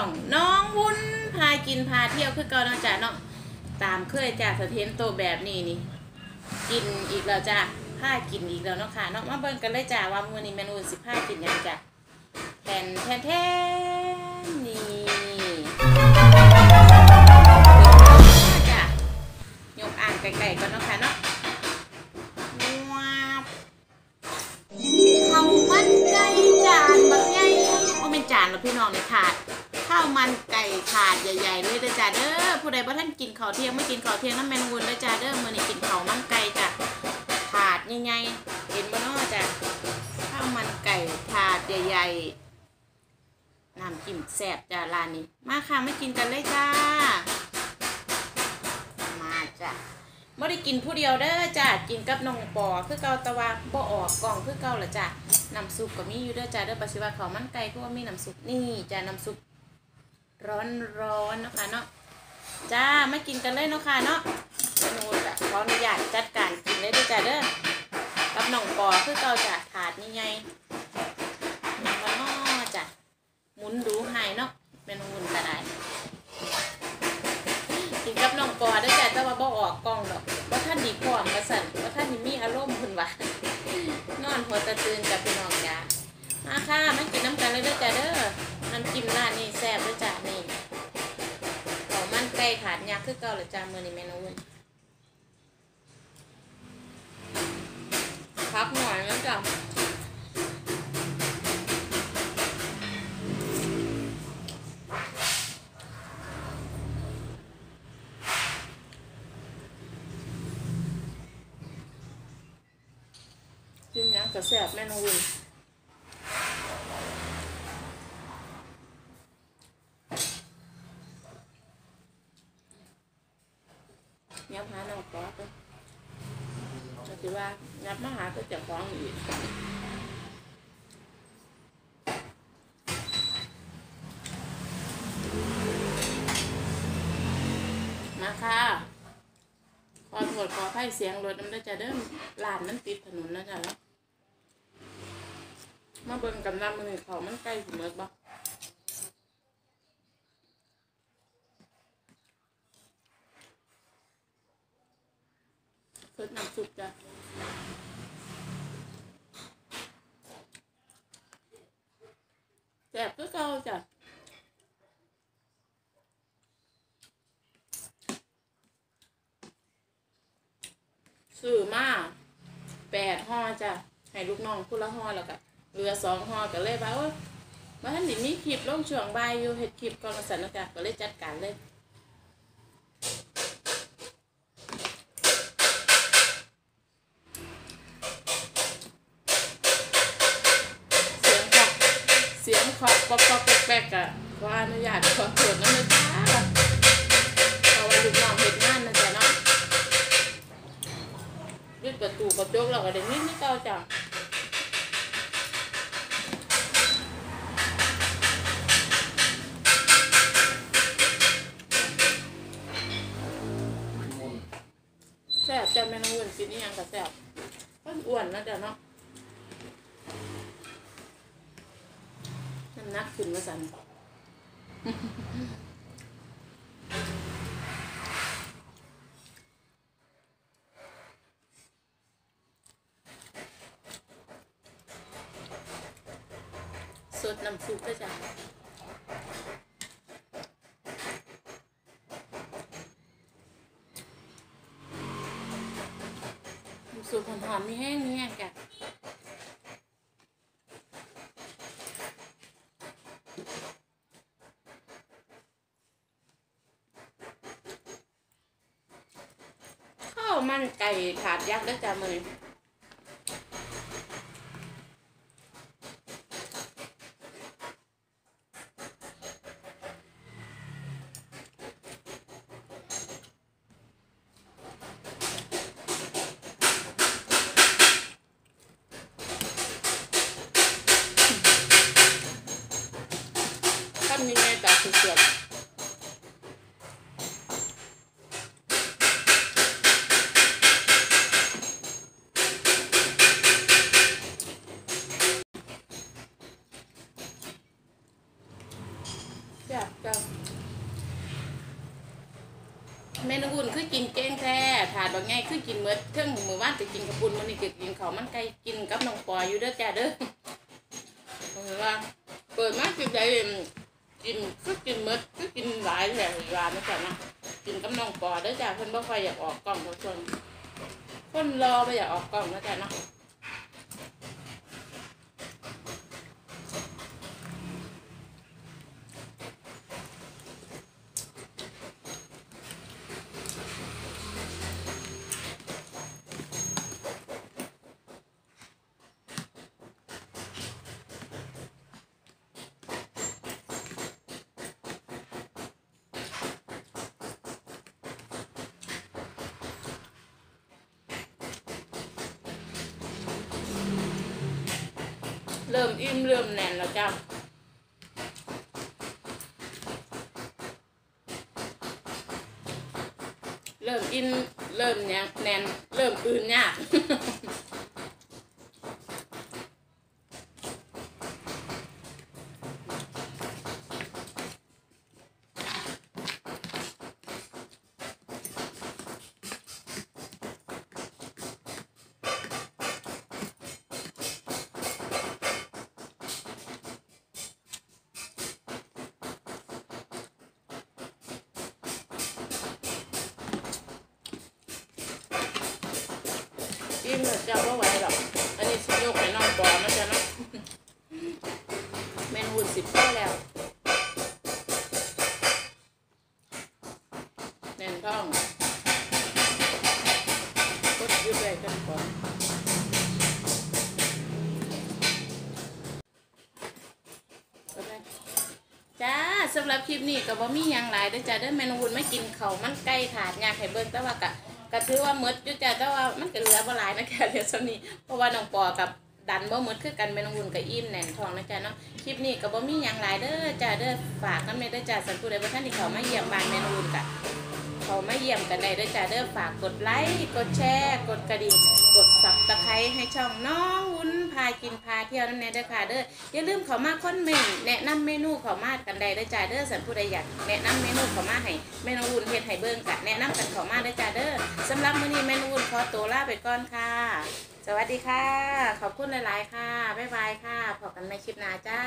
องน้องวุ้นพากินพาเที่ยวคือเก่าเนาะจ้ะเนาะตามเคยจ้ะสะเทนโตแบบนี้นี่ กินอีกแล้วจ้ะพากินอีกแล้วเนาะค่ะเนาะมาเบิ่งกันเลยจ้ะว่ามื้อนี้เมนูสิพากินหยังจ้ะแทนแทนแทนนี่จ้ะยกอ่างไก่ๆก่อนเนาะค่ะเนาะว้าวข้าวมันไก่จานบักใหญ่โอ้เป็นจานแล้วพี่น้องเลยถาด ข้าวมันไก่ถาดใหญ่ๆเลยเด้อจ้าเด้อผู้ใดบ่ท่านกินข้าวเที่ยงไม่กินข้าวเที่ยงน้ำแมนวุนเด้อจ้าเด้อมื้อนี้กินข้าวมันไก่จ้ะถาดใหญ่ๆเห็นบ่เนาะจ้ะข้าวมันไก่ถาดใหญ่ๆน้ำจิ้มแซ่บจ้าร้านนี้ มาค่ะไมากินกันเลยจ้า มาจ้ะไม่ได้กินผู้เดียวเด้อจ้ะกินกับน้องปอคือเกาตะวาบ่ออกกล่องคือเกาละจ้ะน้ำซุปก็มีอยู่เด้อจ้ะเด้อปัสสิว่าเขามันไก่ก็ว่ามีน้ำซุปนี่จ้ะน้ำซุป ร้อนร้อนๆนะคะเนาะจ้ามากินกันเลยเนาะค่ะเนาะเมนูจ้ะขออนุญาตจัดการกินเลยด้วยจ้าเด้อกับน่องปอคือเก่าจ้ะถาดนี่ไง ไก่ขาดยากคือเก่าเลยจ้ามือนี่เมนูพักหน่อยนะจ้ากินยังก็แซ่บแม่น้องวิน หาน้องปอไปก็สิว่ายับมาหาก็จะฟ้องอีกมาค่ะขอโทษขออภัยเสียงรถน้ำได้จะเดิมลานมันติดถนนนะจ๊ะแล้วมาเบิ่งกำลังมือเขามันใกล้ถึงเมื่อบ่ เพิ่น้ำซุปจ้ะแซ่บก็เก่าจ้ะซื้อมาแปดห่อจ้ะ ให้ลูกน้องผู้ละห่อแล้วก็เหลือสองห่อก็เลยว่าโอ้ยมาท่านนี่มีคลิปลงช่วงบ่ายอยู่เฮ็ดคลิปก่อนมาสั่นนะจ๊ะก็เลยจัดการเลย เสียงขอกป๊อกป๊อกแป๊กแป๊กอะขออนุญาตขอตรวจน้ำเลยจ้าเพราะว่าลูกน้องเฮ็ดงานนะจ๊ะเนาะยึดประตูกระจกแล้วก็ได้ยินนี่เก่าจ้ะแซ่บจ้ะแม่น้องอ้วนกินนี่ยังก็แซ่บมันอ้วนนะจ้ะเนาะ นักขึ้นมาสันสดน้ำซุปด้วยจ้ะน้ำซุปหอมๆมีแห้งมีแห้งจ้ะ มันไก่ถาดยักษ์ด้วยจ้ะมือนี้ทำยังไงต่เสียบ บางไงคือกินเมื่อเที่งมือว่านไปกินกระปุนมันนี่ก็กินเขามันไก่กินกับน้องปออยู่เด้อจ้าเด้อเห็นว่าเปิดมาจุดใดกินคือกินเมื่อคือกินหลายแหล่เวลานนะจ๊ะนะกินกับน้องปอเด้อจ้าเพิ่นบ่ค่อยอยากออกกล้องทุกคนคนรอไปอยากออกกล้องนะจ๊ะเนาะ ริ่มอิ่มเริ่มแน่นแล้วจ้าเริ่มอิ่มเริ่มเนี่ยแน่นเริ่มอื่นยาก อิ่มจ้าว่ไหวหรอกอันนี้สิยกให้น้องปอนะจ๊ะนะเมนูสิบข้อแล้วแน่นท้องกดยืดไปกันก่อนจ้าสำหรับคลิปนี้ก็บ่มีหยังหลายเด้อจ้าเด้อเมนูไม่กินเขามันไก่ขาดยากให้เบิ่งแต่ว่ากะ ก็ถือว่าหมดยู่จ้าแต่ว่ามันก็เหลือบ่หลายนะแค่เดี๋ยวซั่นี้เพราะว่าน้องปอกับดันบ่หมดคือกันเมนูวุ่นก็อิ่มแหน่นทองนะจ้าเนาะคลิปนี้ก็บ่มีหยังหลายเด้อจ้าเด้อฝากนำแม่เด้อจ้าสันผู้ใดบ่ทันที่เขามาเยี่ยมบ้านเมนูวุ่นกะเขามาเยี่ยมกันได้เด้วยจ้าเด้อฝากกดไลค์กดแชร์ กดกระดิ่งกดสับตะไคร้ให้ช่องน้องวุ้นพากินพาเที่ยวนั่นเองเด้อค่ะเด้ออย่าลืมเขามาค้นเมนแนะนำเมนูเขามากันได้เด้วยจ้าเด้อสันผู้ใดอยากแนะนำเมนูเขามาให้เมนูวุ้นเฮ็ดให้เบิ่งกะแนะนำกันเขามาด้วยจ้าเด้อำหรับมื้อนี้แม่นุ่นขอตัวลาไปก่อนค่ะ สวัสดีค่ะ ขอบคุณหลาย ๆ ค่ะ บ๊ายบายค่ะพบกันในคลิปหน้าจ้า